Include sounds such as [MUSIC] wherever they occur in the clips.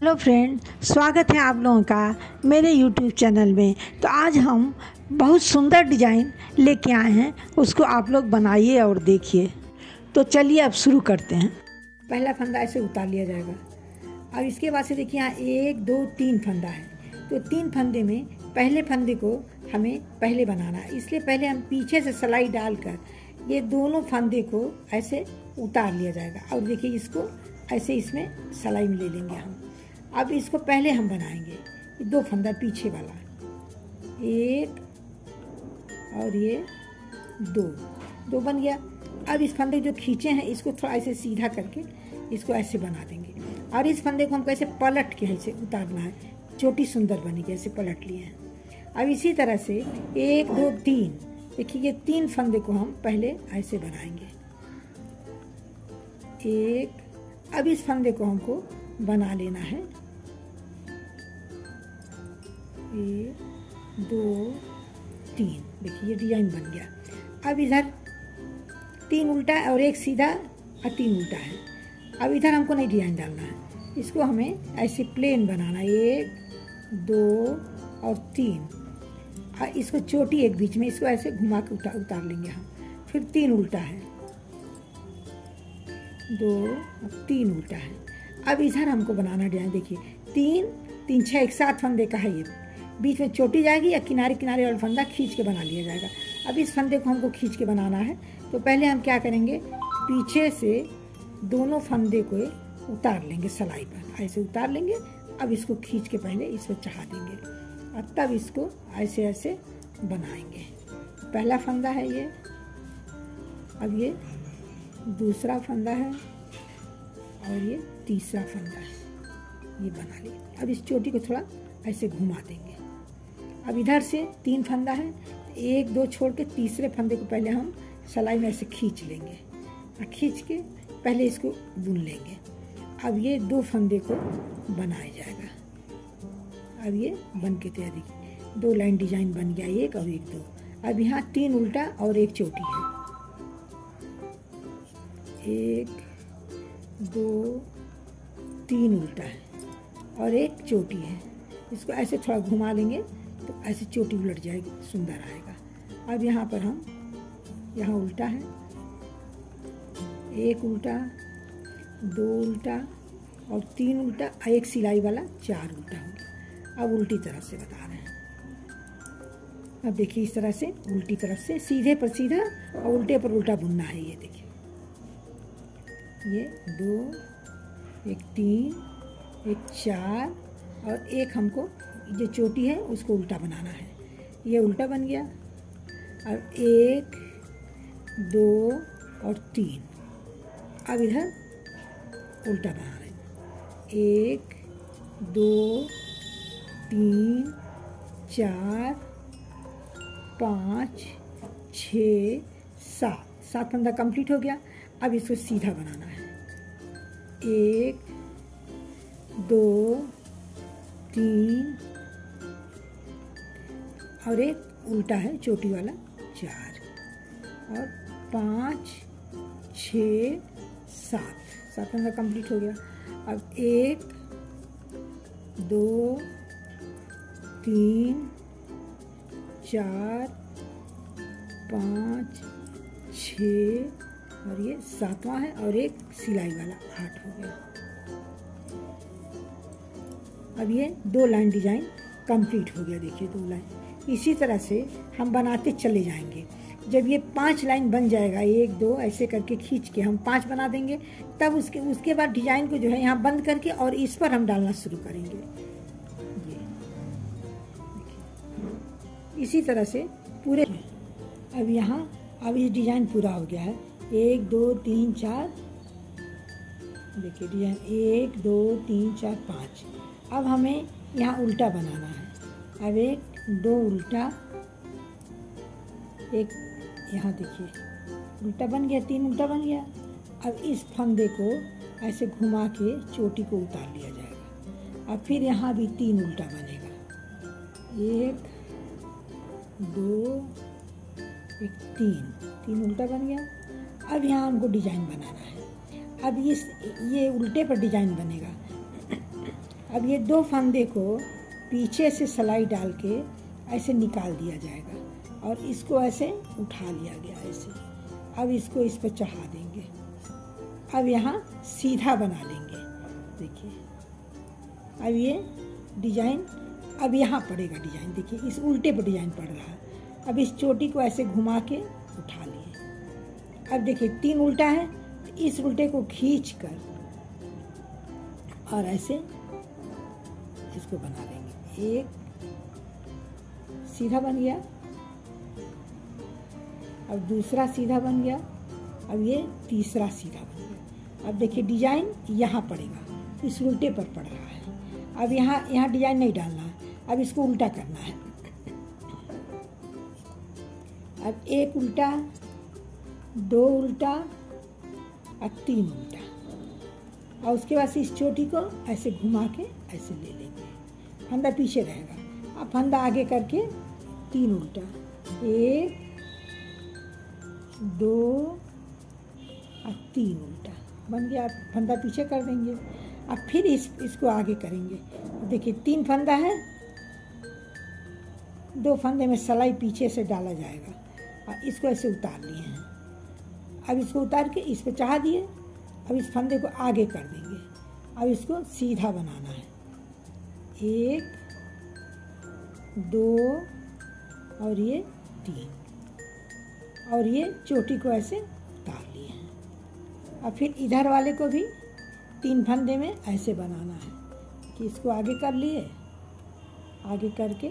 Hello friend, स्वागत है आप लोगों का मेरे यूट्यूब चैनल में। तो आज हम बहुत सुंदर डिज़ाइन लेके आए हैं, उसको आप लोग बनाइए और देखिए। तो चलिए अब शुरू करते हैं। पहला फंदा ऐसे उतार लिया जाएगा। अब इसके बाद से देखिए यहाँ एक, दो, तीन फंदा है। तो तीन फंदे में पहले फंदे को हमें पहले बनाना है। इसलिए पहले हम पीछे से सिलाई डालकर ये दोनों फंदे को ऐसे उतार लिया जाएगा। और देखिए इसको ऐसे इसमें सिलाई में ले लेंगे हम। अब इसको पहले हम बनाएँगे। दो फंदा पीछे वाला एक और ये दो। दो बन गया। अब इस फंदे जो खींचे हैं, इसको थोड़ा ऐसे सीधा करके इसको ऐसे बना देंगे। और इस फंदे को हम कैसे पलट के ऐसे उतारना है। चोटी सुंदर बनेगी ऐसे पलट लिए हैं। अब इसी तरह से एक, दो, तीन। देखिए, ये तीन फंदे को हम पहले ऐसे बनाएँगे। एक। अब इस फंदे को हमको बना लेना है। एक, दो, तीन। देखिए, ये डिज़ाइन बन गया। अब इधर तीन उल्टा और एक सीधा और तीन उल्टा है। अब इधर हमको नहीं डिज़ाइन डालना है। इसको हमें ऐसे प्लेन बनाना है। एक, दो और तीन। और इसको चोटी एक बीच में, इसको ऐसे घुमा के उतार उतार लेंगे हम। फिर तीन उल्टा है। दो और तीन उल्टा है। अब इधर हमको बनाना डिज़ाइन देखिए। तीन तीन छः एक साथ फंदे का है ये। बीच में चोटी जाएगी या किनारे किनारे वाला फंदा खींच के बना लिया जाएगा। अब इस फंदे को हमको खींच के बनाना है। तो पहले हम क्या करेंगे? पीछे से दोनों फंदे को उतार लेंगे सलाई पर। ऐसे उतार लेंगे। अब इसको खींच के पहले इसको चढ़ा देंगे। और तब इसको ऐसे ऐसे बनाएँगे। पहला फंदा है ये। अब ये दूसरा फंदा है। और ये तीसरा फंदा है। ये बना लिया अब इस चोटी को थोड़ा ऐसे घुमा देंगे। अब इधर से तीन फंदा है। एक, दो छोड़ के तीसरे फंदे को पहले हम सलाई में ऐसे खींच लेंगे और खींच के पहले इसको बुन लेंगे। अब ये दो फंदे को बनाया जाएगा। अब ये बन के तैयारी दो लाइन डिज़ाइन बन गया एक और एक दो। अब यहाँ तीन उल्टा और एक चोटी है। एक, दो, तीन उल्टा है और एक चोटी है। इसको ऐसे थोड़ा घुमा लेंगे। तो ऐसे चोटी उलट जाएगी, सुंदर आएगा। अब यहाँ पर हम, यहाँ उल्टा है। एक उल्टा, दो उल्टा और तीन उल्टा एक सिलाई वाला चार उल्टा हो अब उल्टी तरफ़ से बता रहे हैं। अब देखिए इस तरह से, उल्टी तरफ़ से, सीधे पर सीधा और उल्टे पर उल्टा बुनना है ये देखिए। ये दो, एक तीन, एक चार और एक हमको जो चोटी है, उसको उल्टा बनाना है। ये उल्टा बन गया। अब एक, दो और तीन। अब इधर उल्टा बना रहे हैं। एक, दो, तीन, चार, पाँच, छ, सात। सात फंदा कंप्लीट हो गया। अब इसको सीधा बनाना है। एक, दो, तीन और एक उल्टा है, चोटी वाला, चार। और पाँच, छ, सात। सात फंदा कंप्लीट हो गया। अब एक, दो, तीन, चार, पाँच, छ, और ये सातवां है, और एक सिलाई वाला आठ हो गया। अब ये दो लाइन डिज़ाइन कंप्लीट हो गया, देखिए दो लाइन। इसी तरह से हम बनाते चले जाएँगे। जब ये पाँच लाइन बन जाएगा, एक, दो, ऐसे करके खींच के हम पाँच बना देंगे, तब उसके उसके बाद डिज़ाइन को जो है यहाँ बंद करके और इस पर हम डालना शुरू करेंगे। इसी तरह से पूरे, अब यहाँ, अब ये डिज़ाइन पूरा हो गया है। एक, दो, तीन, चार। देखिए, डिज़ाइन एक, दो, तीन, चार, पाँच। अब हमें यहाँ उल्टा बनाना है। अब एक दो उल्टा, एक यहाँ देखिए, उल्टा बन गया, तीन उल्टा बन गया। अब इस फंदे को ऐसे घुमा के चोटी को उतार लिया जाएगा। अब फिर यहाँ भी तीन उल्टा बनेगा। एक, दो, एक, तीन तीन उल्टा बन गया। अब यहाँ हमको डिज़ाइन बनाना है। अब इस ये उल्टे पर डिज़ाइन बनेगा। [CLEARS THROAT] अब ये दो फंदे को पीछे से सलाई डाल के ऐसे निकाल दिया जाएगा। और इसको ऐसे उठा लिया गया ऐसे अब इसको इस पर चढ़ा देंगे। अब यहाँ सीधा बना लेंगे। देखिए। अब ये डिज़ाइन, अब यहाँ पड़ेगा डिज़ाइन। देखिए, इस उल्टे पर डिज़ाइन पड़ रहा है। अब इस चोटी को ऐसे घुमा के उठा लिए। अब देखिए, तीन उल्टा है इस उल्टे को खींच कर और ऐसे इसको बना देंगे एक सीधा बन गया। अब दूसरा सीधा बन गया। अब ये तीसरा सीधा बन गया। अब देखिए, डिज़ाइन यहाँ पड़ेगा। इस उल्टे पर पड़ रहा है। अब यहाँ यहाँ डिज़ाइन नहीं डालना है। अब इसको उल्टा करना है। अब एक उल्टा, दो उल्टा और तीन उल्टा। और उसके बाद इस चोटी को ऐसे घुमा के ऐसे ले लेंगे। फंदा पीछे रहेगा। अब फंदा आगे करके तीन उल्टा। एक, दो और तीन उल्टा। बन गया फंदा पीछे कर देंगे। अब फिर इस, इसको आगे करेंगे। देखिए, तीन फंदा है। दो फंदे में सलाई पीछे से डाला जाएगा। और इसको ऐसे उतार लिए हैं। अब इसको उतार के इस पर चढ़ा दिए। अब इस फंदे को आगे कर देंगे। अब इसको सीधा बनाना है। एक, दो और ये तीन। और ये चोटी को ऐसे उतार लिए हैं। अब फिर इधर वाले को भी तीन फंदे में ऐसे बनाना है कि इसको आगे कर लिए, आगे करके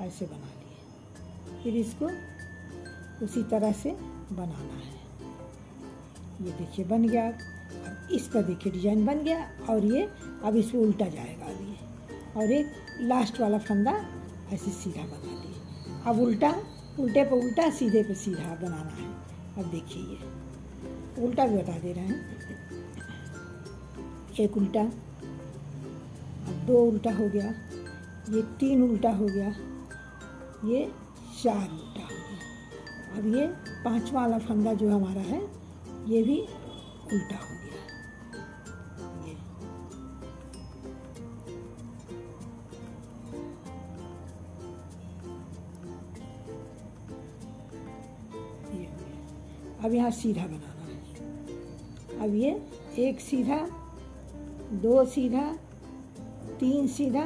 ऐसे बना लिए। फिर इसको उसी तरह से बनाना है। ये देखिए बन गया। अब इस पर देखिए डिज़ाइन बन गया और ये अब इसको उल्टा जाएगा। अभी ये और एक लास्ट वाला फंदा ऐसे सीधा बना लिए अब उल्टा, उल्टे पे उल्टा सीधे पे सीधा बनाना है। अब देखिए ये उल्टा भी बता दे रहे हैं। एक उल्टा, अब दो उल्टा हो गया, ये तीन उल्टा हो गया, ये चार उल्टा हो गया। अब ये पांचवा वाला फंदा जो हमारा है, ये भी उल्टा हो गया। अब यहाँ सीधा बनाना है। अब ये एक सीधा, दो सीधा, तीन सीधा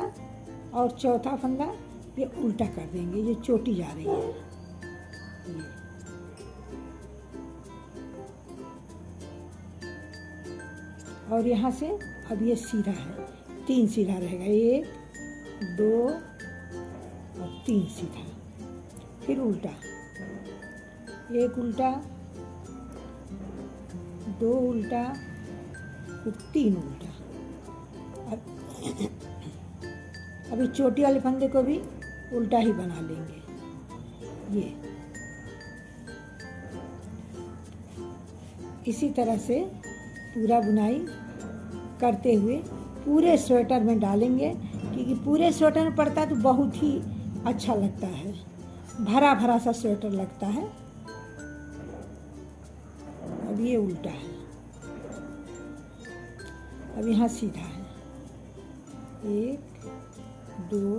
और चौथा फंदा ये उल्टा कर देंगे, ये चोटी जा रही है। और यहाँ से अब ये सीधा है, तीन सीधा रहेगा, एक, दो और तीन सीधा। फिर उल्टा, एक उल्टा दो उल्टा, फिर तीन उल्टा। अब अभी चोटी वाले फंदे को भी उल्टा ही बना लेंगे। ये। इसी तरह से पूरा बुनाई करते हुए पूरे स्वेटर में डालेंगे, क्योंकि पूरे स्वेटर में पड़ता है तो बहुत ही अच्छा लगता है। भरा भरा सा स्वेटर लगता है। अब ये उल्टा है। अब यहाँ सीधा है। एक, दो,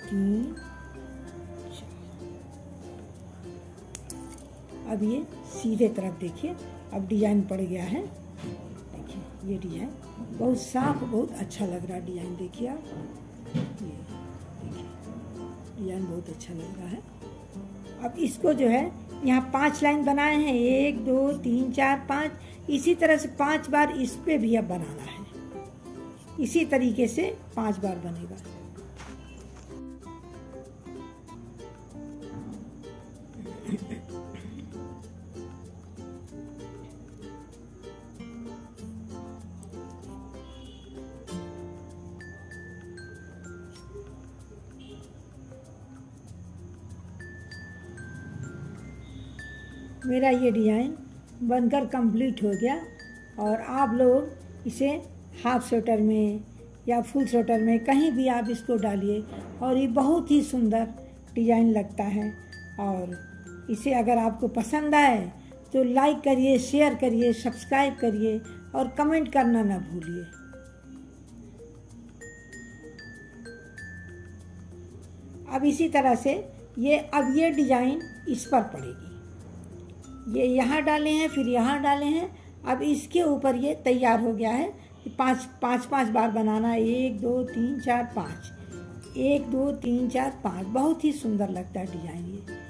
तीन अब ये सीधे तरफ़ देखिए, अब डिज़ाइन पड़ गया है। देखिए, ये डिज़ाइन बहुत साफ़, बहुत अच्छा लग रहा है डिज़ाइन, देखिए आप। ये, देखिए, डिज़ाइन बहुत अच्छा लग रहा है। अब इसको जो है यहाँ पाँच लाइन बनाए हैं। एक, दो, तीन, चार, पाँच। इसी तरह से पाँच बार इस पे भी अब बनाना है। इसी तरीके से पाँच बार बनेगा। मेरा ये डिज़ाइन बनकर कंप्लीट हो गया और आप लोग इसे हाफ़ स्वेटर में या फुल स्वेटर में कहीं भी आप इसको डालिए और ये बहुत ही सुंदर डिज़ाइन लगता है। और इसे अगर आपको पसंद आए तो लाइक करिए शेयर करिए सब्सक्राइब करिए और कमेंट करना ना भूलिए। अब इसी तरह से ये, अब ये डिज़ाइन इस पर पड़ेगी। ये यहाँ डाले हैं, फिर यहाँ डाले हैं। अब इसके ऊपर ये तैयार हो गया है पाँच पाँच पाँच बार बनाना है। एक, दो, तीन, चार, पाँच। एक, दो, तीन, चार, पाँच। बहुत ही सुंदर लगता है डिज़ाइन ये।